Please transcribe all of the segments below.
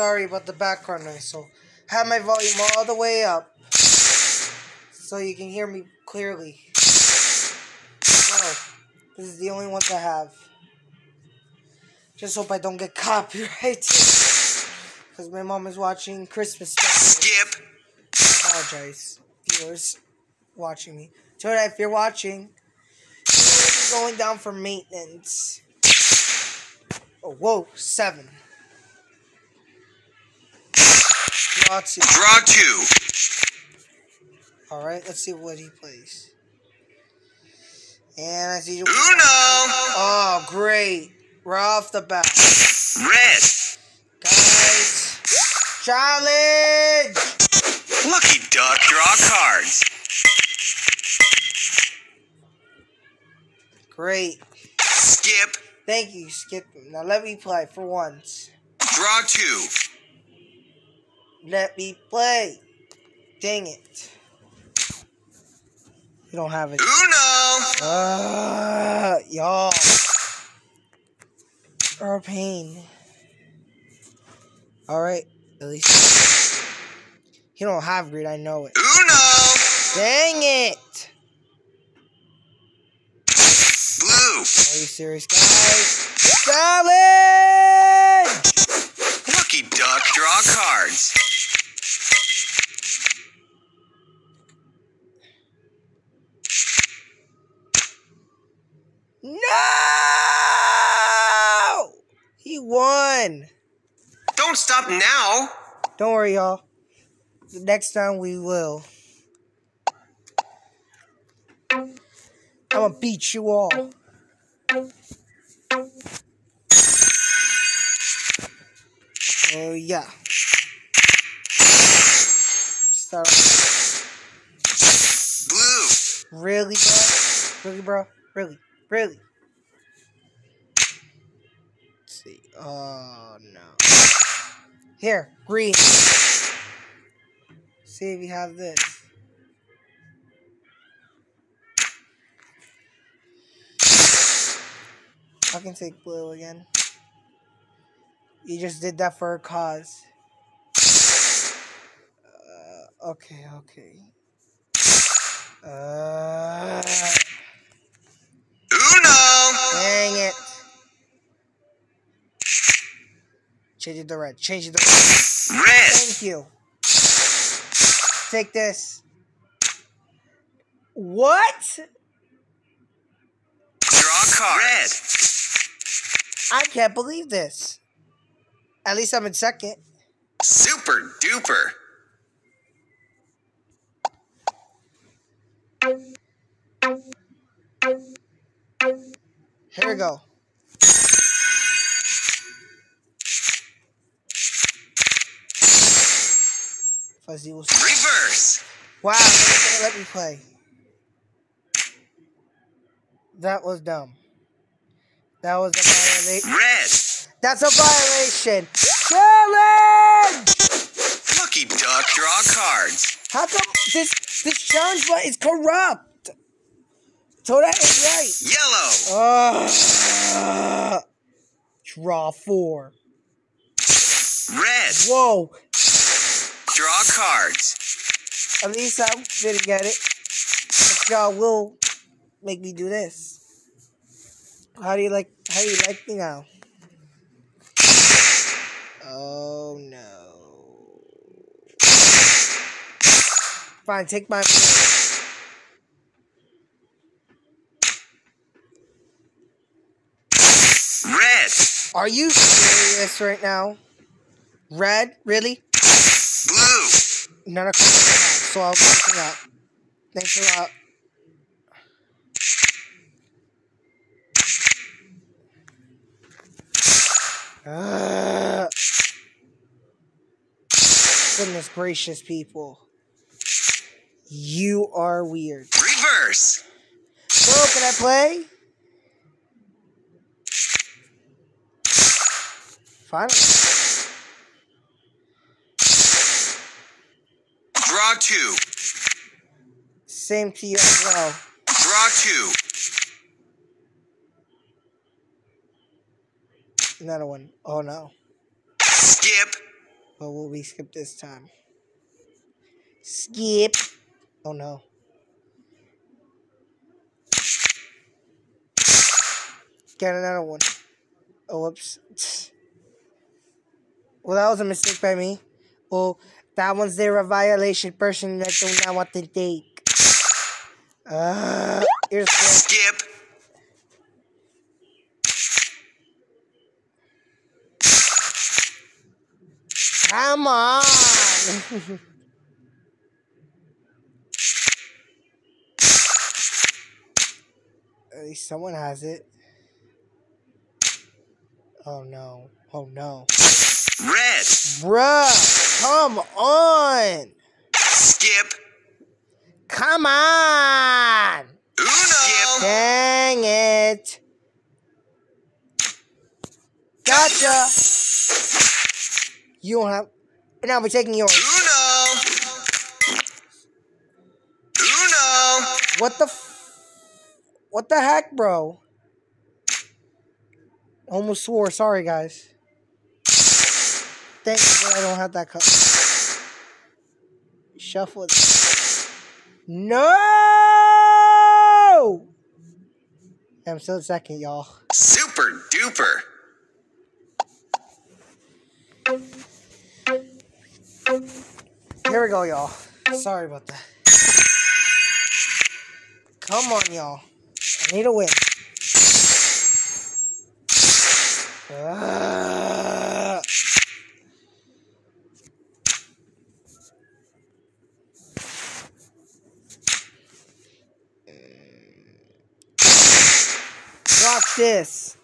Sorry about the background noise. So, have my volume all the way up so you can hear me clearly. Oh, this is the only one I have. Just hope I don't get copyrighted. Because my mom is watching Christmas special. Skip. I apologize, viewers watching me. Toda, if you're watching, you're going down for maintenance. Oh, whoa, seven. Draw two. Draw two. Alright, let's see what he plays. And I see Uno. Oh, great. Right off the bat. Red. Guys, challenge! Lucky duck. Draw cards. Great. Skip. Thank you, Skip. Now let me play for once. Draw two. Let me play. Dang it. You don't have it. Uno. Uh, y'all. Or pain. Alright, at least. He don't have greed, I know it. Uno. Dang it! Blue. Are you serious, guys? Challenge! Lucky duck. Draw cards. No! He won! Don't stop now. Don't worry, y'all. The next time we will. I'm gonna beat you all. Oh, yeah. Start. Blue. Really, bro? Really, bro? Really? Really? Let's see. Oh, no. Here, green. See if you have this. I can take blue again. You just did that for a cause. Uh, okay, okay. Uh, Uno. dang it. Change it to red. Change it to red. Red. Thank you. Take this. What? Draw a card. Red. I can't believe this. At least I'm in second. Super duper. Here we go. Fuzzy will Reverse. Wow, let me play. That was dumb. That was a violation. Red. That's a violation. Challenge! Lucky duck. Draw cards. How come this this challenge button is corrupt? So that is right. Yellow. Ugh. Draw four. Red. Whoa. Draw cards. At least I didn't get it. But y'all will make me do this. How do you like how do you like me now? Oh no. Fine, take my Red. Are you serious right now? Red? Really? None of so I'll go looking up. Thanks a lot. Goodness gracious, people. You are weird. Reverse. So, can I play? Finally. Draw two. Same to you as well. Draw two. Another one. Oh no. Skip. But will we skip this time? Skip. Oh no. Get another one. Oh, whoops. Well, that was a mistake by me. Well, that one's there a violation person that do not want to take. Uh, here's the Skip. Come on! At least someone has it. Oh no. Oh no. Red. Bruh! Come on! Skip. Come on! Uno. Skip. Dang it! Gotcha! You don't have. Now we're taking yours. Uno. Uno. What the f- What the heck, bro? Almost swore. Sorry, guys. Thank but I don't have that cup. Shuffle it. No! I'm still second, y'all. Super duper. Here we go, y'all. Sorry about that. Come on, y'all. I need a win. Ah. This.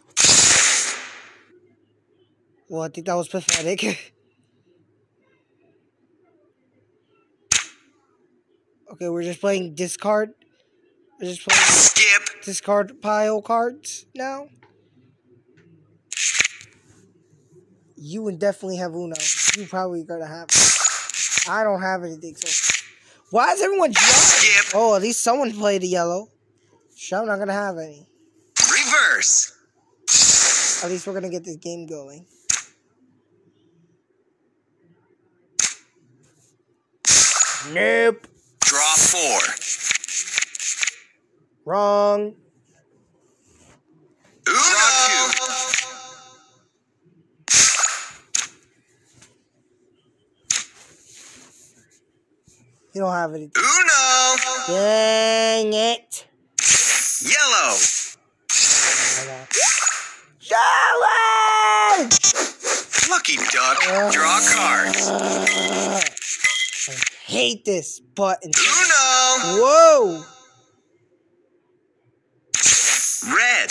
Well, I think that was pathetic. Okay, we're just playing discard. We're just playing Skip. discard pile cards now. You would definitely have Uno. You probably gonna have. I don't have anything. So why is everyone? Skip. Oh, at least someone played the yellow. Sure, I'm not gonna have any. Reverse. At least we're gonna get this game going. Nope. Draw four. Wrong. Uno. Draw two. You don't have anything. Uno. Dang it. Yellow. Challenge! Lucky duck. Draw cards. I hate this button. Uno. Whoa! Red.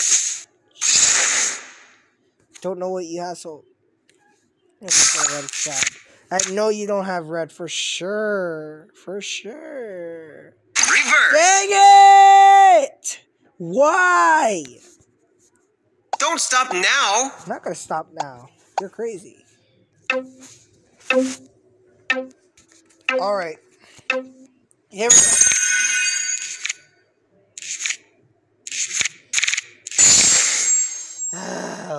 Don't know what you have, so. I'm just gonna let it slide. I know you don't have red for sure. For sure. Reverse. Dang it! Why? Don't stop now. I'm not gonna stop now. You're crazy. Alright. Here we go.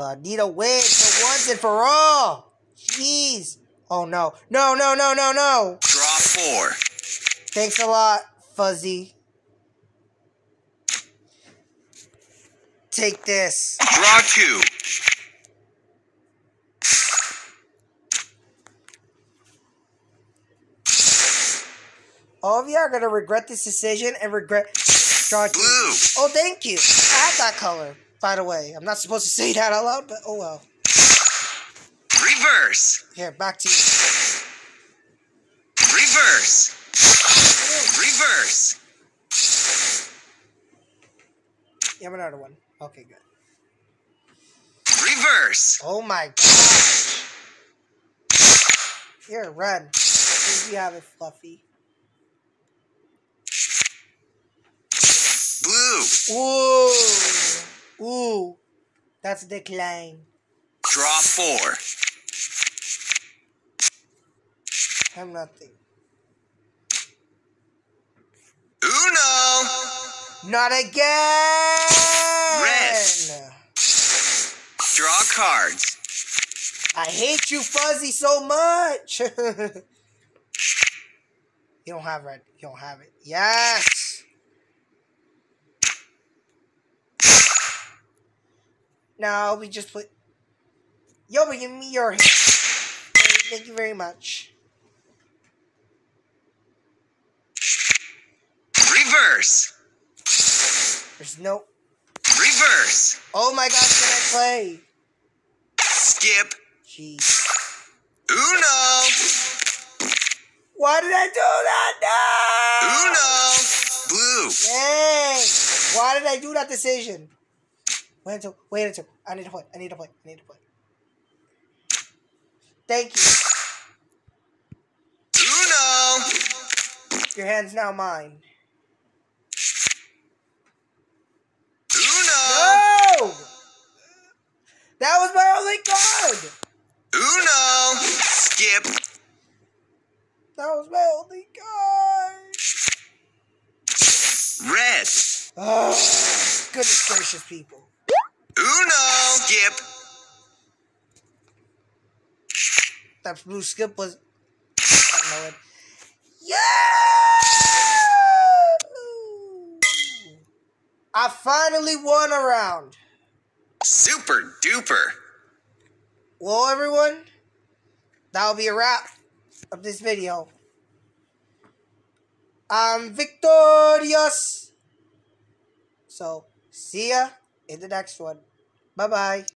I need a win for once and for all. Jeez. Oh no. No, no, no, no, no. Draw four. Thanks a lot, Fuzzy. Take this. Draw two. All of you are gonna regret this decision and regret drawing. Blue. Oh, thank you. I have that color, by the way. I'm not supposed to say that out loud, but oh well. Reverse. Here, back to you. Reverse. Reverse. You have another one. Okay, good. Reverse. Oh my gosh. Here, run. You have it, Fluffy. Blue. Ooh. Ooh. That's a decline. Draw four. have nothing. Uno. Not again! Red. Draw cards. I hate you, Fuzzy, so much. you don't have red. You don't have it. Yes. Now we just put. Yo, but give me your hand. Thank you very much. Reverse. There's no. Reverse. Oh my gosh, can I play? Skip. Jeez. Uno. Why did I do that? No! Uno. Blue. Dang! Why did I do that decision? Wait until. Wait until. I need to play. I need to play. I need to play. Thank you. Uno. Your hand's now mine. Uno. No! That was my only card! Uno. Skip. That was my only card! Red. Oh, ah, goodness gracious, people. Uno. Skip. That blue skip was. I don't know it. Yeah! I finally won a round. Super duper. Well, everyone, that'll be a wrap of this video. I'm victorious. So, see ya in the next one. Bye bye.